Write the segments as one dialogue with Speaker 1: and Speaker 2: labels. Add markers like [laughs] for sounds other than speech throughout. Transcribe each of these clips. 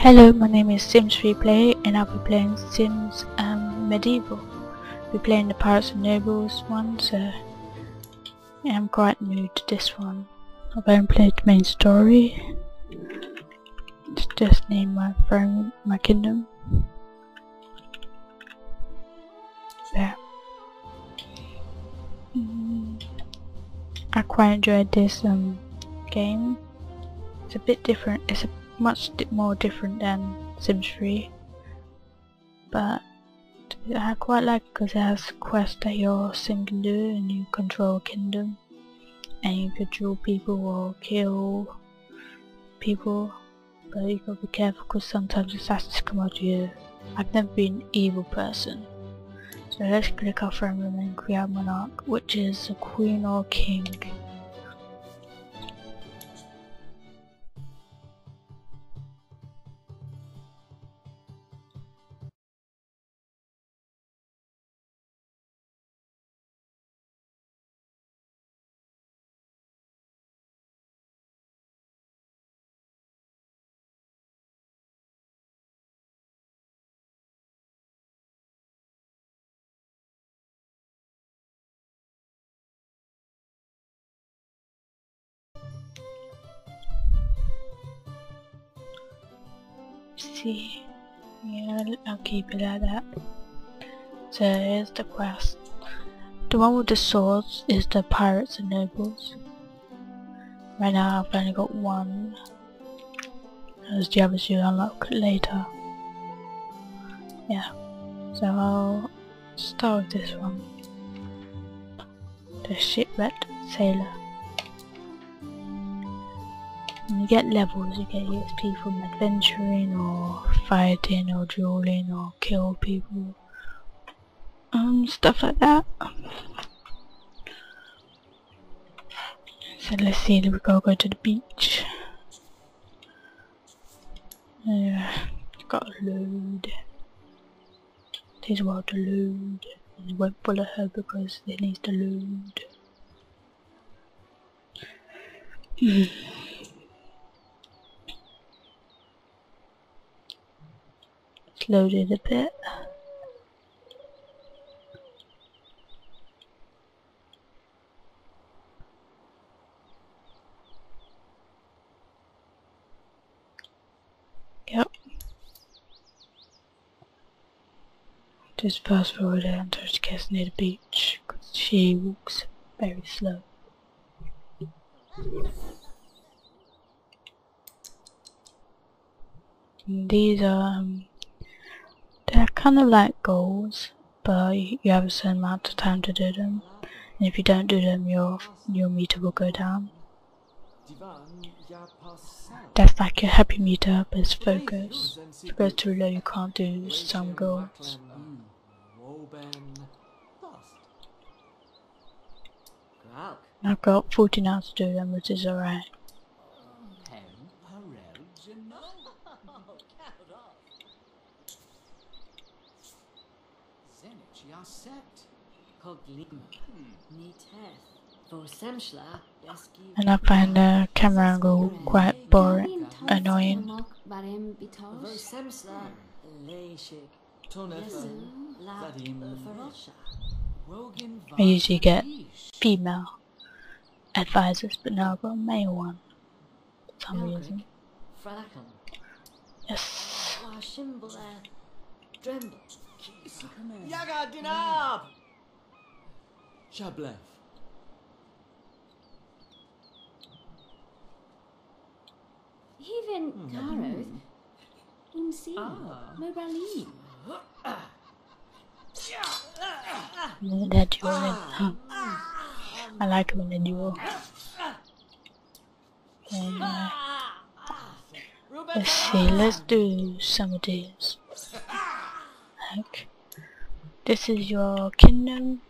Speaker 1: Hello, my name is Sims3Play and I'll be playing Sims um, Medieval. Be playing the Pirates and Nobles one, so yeah, I'm quite new to this one. I've only played the main story. It's just name my throne, my kingdom. Yeah. Mm, I quite enjoyed this um, game. It's a bit different. It's a much more different than Sims 3 but I quite like it because it has quests that your sim can do and you control a kingdom. And you can draw people or kill people. But you gotta be careful because sometimes assassins come out you. I've never been an evil person. So let's click our friend and create monarch which is a queen or king see. Yeah, I'll keep it at that. So here's the quest. The one with the swords is the pirates and nobles. Right now I've only got one. As the others you unlock later. Yeah. So I'll start with this one. The shipwrecked sailor. You get levels, you get EXP from adventuring or fighting or dueling or kill people. Um, stuff like that. So let's see, we go go to the beach. Yeah, got a load. Takes a while to load. And won't follow her because it needs to load. Loaded a bit. Yep. Just fast forward until she gets near the beach because she walks very slow. And these are um, they're kind of like goals, but you have a certain amount of time to do them. And if you don't do them, your your meter will go down. That's like your happy meter, but it's focus. Goes too low, you can't do some goals. I've got 14 hours to do them, which is alright. And I find the camera angle quite boring, annoying. I usually get female advisors, but now I've got a male one for some reason. Yes.
Speaker 2: Yaga Dinab! Shablev.
Speaker 3: Even Taroth. Unsi. Mobalim.
Speaker 1: They're dueling. Huh. I like when they duel. And, uh, let's see, let's do some of these. Like, this is your kingdom,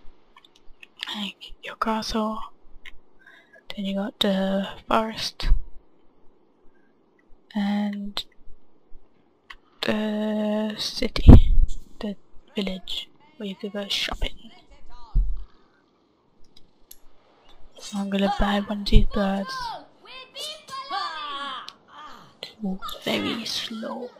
Speaker 1: like your castle, then you got the forest, and the city, the village, where you could go shopping. I'm gonna buy one of these birds. walks very slow.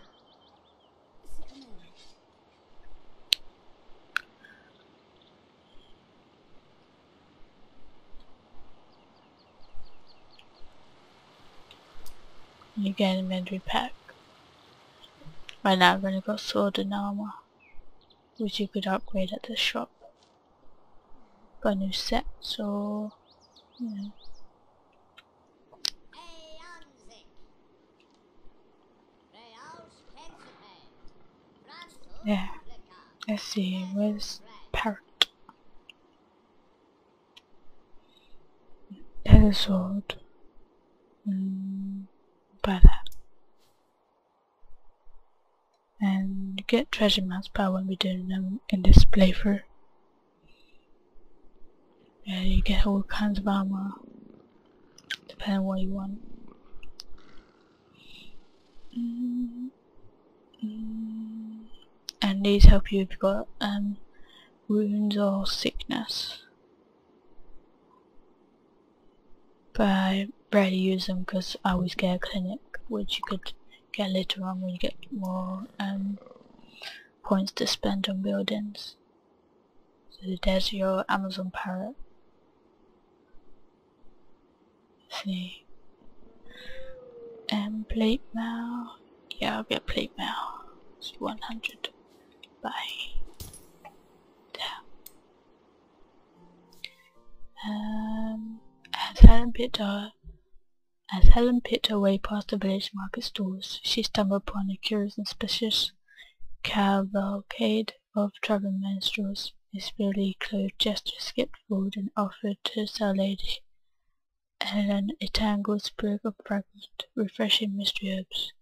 Speaker 1: You get a inventory pack. Right now I've only got sword and armor, which you could upgrade at the shop. Got a new set, so you know. Yeah. Let's see, where's parrot? A sword. Mm, And you get treasure maps power when we do them in this playthrough. Yeah, you get all kinds of armor, depending on what you want. And these help you if you've got um, wounds or sickness. But rarely use them because I always get a clinic, which you could get later on when you get more um, points to spend on buildings. So there's your Amazon parrot. See. Um, plate mail. Yeah, I'll get plate mail. It's 100. Bye. There. Um, as Helen picked her, as Helen picked her way past the village market stalls, she stumbled upon a curious and suspicious cavalcade of traveling minstrels. A spiritedly clothed jester skipped forward and offered to sell Lady Helen a tangled sprig of fragrant, refreshing mystery herbs.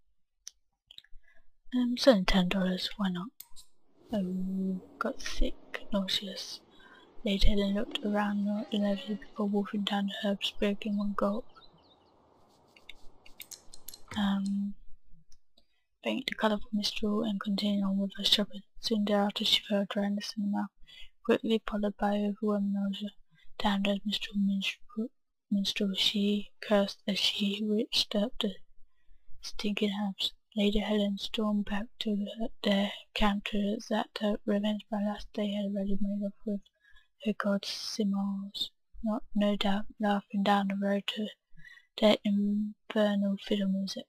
Speaker 1: Um, selling ten dollars, why not? Oh, got sick, nauseous. Lady Helen looked around nervously before wolfing down the herbs in one gulp. Um, banked a colourful minstrel and continued on with her shopping. Soon thereafter she felt dryness in the mouth, quickly followed by overwhelming nausea. Damned as minstrel, minstrel, she cursed as she reached up the stinking herbs. Lady Helen stormed back to the, their counter that uh, revenge last they had already made off with her god Simars, not no doubt laughing down the road to their infernal fiddle music.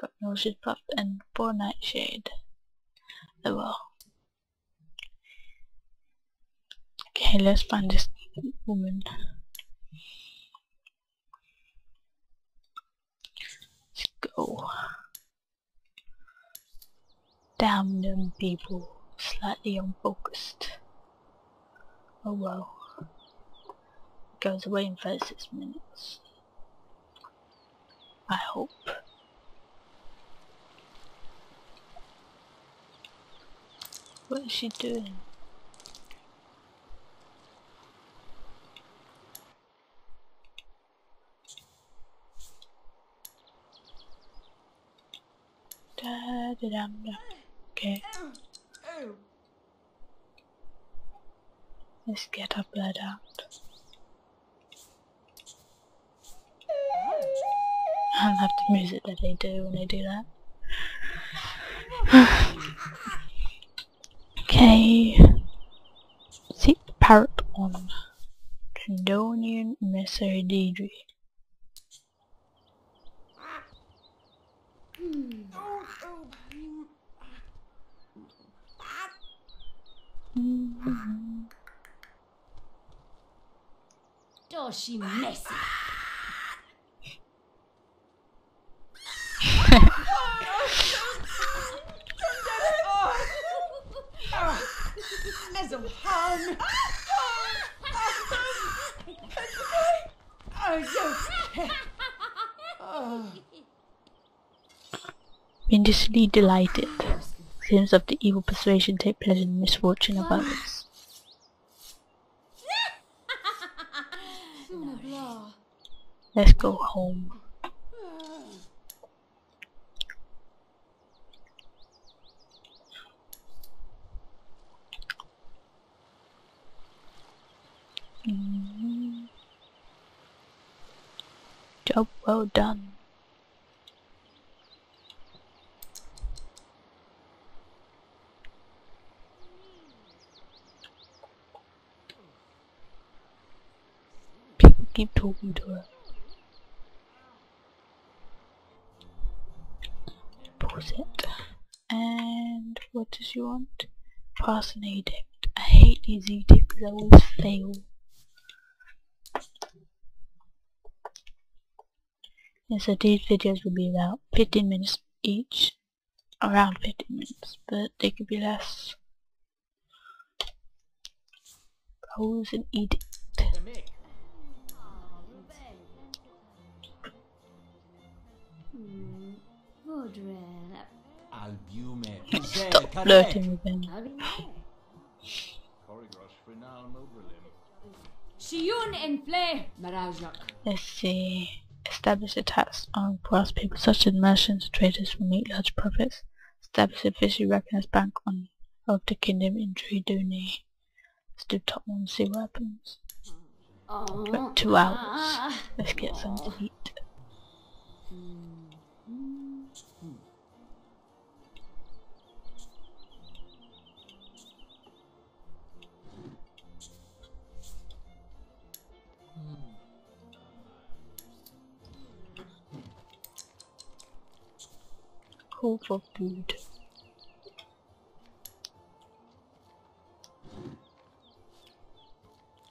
Speaker 1: Got nauseous puff and poor nightshade. Oh well. Okay, let's find this woman. Let's go. Damn them people. Slightly unfocused. Oh well. Goes away in 36 minutes. I hope. What is she doing? Da da da da. Okay. Oh. Let's get her blood out. I love the music that they do when they do that. [sighs] okay. Seek parrot on Trendonian Messer Deidre.
Speaker 3: Does she messy?
Speaker 2: As
Speaker 1: Fiendishly delighted. Sims of the evil persuasion take pleasure in the misfortune of others. Let's go home. Mm. Job well done. Keep talking to her. Pause it. And what does she want? Pass an edict. I hate these edicts, they always fail. Yeah, so these videos will be about 15 minutes each. Around 15 minutes, but they could be less. Pose an edict.
Speaker 3: Hmm. Vodren.
Speaker 2: Albume.
Speaker 1: Stop flirting with him.
Speaker 3: Shiyun en flay.
Speaker 1: Let's see. Establish a tax on class people such as merchants, traders who make large profits. Establish a officially recognized bank on of the kingdom in Triduni. Let's do top one, see what happens.
Speaker 3: Oh.
Speaker 1: Two hours.
Speaker 3: Ah.
Speaker 1: Let's get something to eat. Call for food.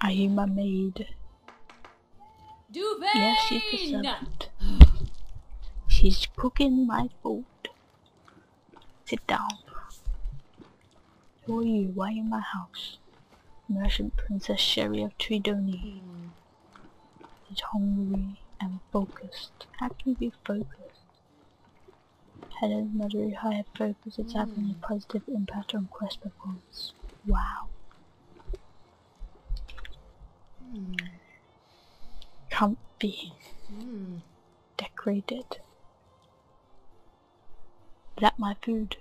Speaker 1: Are you my maid?
Speaker 3: Duvain.
Speaker 1: Yes, she's the servant. She's cooking my food. Sit down. Who are you? Why in my house? Merchant Princess Sherry of Tridoni. Hmm. She's hungry and focused. How can you be focused? Helen's Mother High focus is having a positive impact on quest performance. Wow. Comfy. Decorated. Is that my food?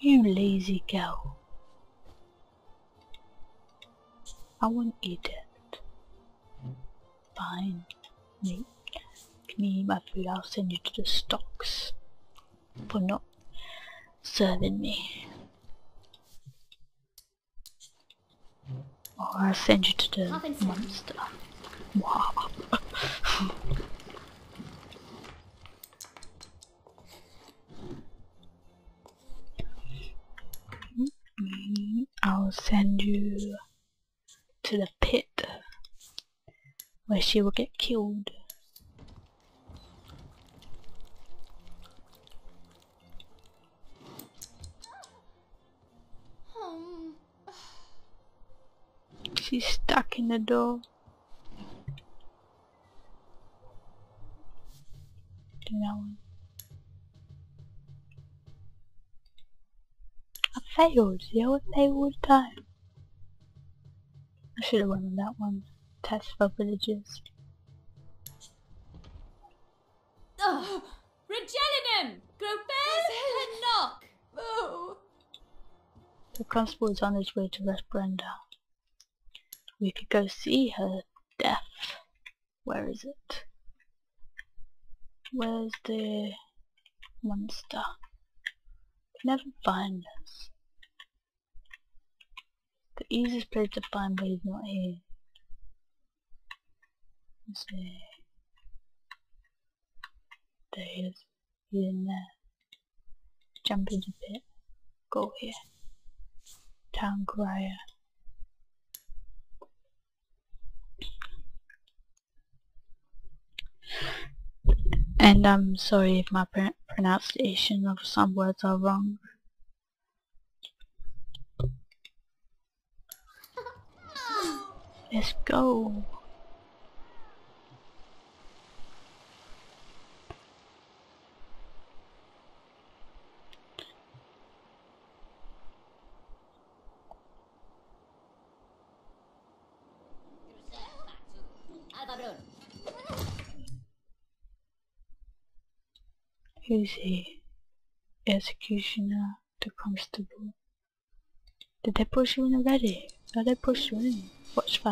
Speaker 1: You lazy girl. I won't eat it. Fine. Mate. Me my food, I'll send you to the stocks. For not serving me. Or I'll send you to the
Speaker 3: Half and seven.
Speaker 1: monster. Wow. [laughs] I'll send you to the pit where she will get killed. She's stuck in the door. Do that one. I failed. You always fail all the time. I should have went on that one. Test for villages.
Speaker 3: Oh. Regelinum. Grofel. Knock. Oh.
Speaker 1: The constable is on his way to arrest Brenda. We could go see her death. Where is it? Where's the monster? Never find us. The easiest place to find but he's not here. Let's see. There he is. He's in there. Jump into pit. Go here. Town crier. And I'm sorry if my pr pronunciation of some words are wrong. [laughs] Let's go. Who's he? Executioner, the constable. Did they push you in already? No, they pushed you in. Watch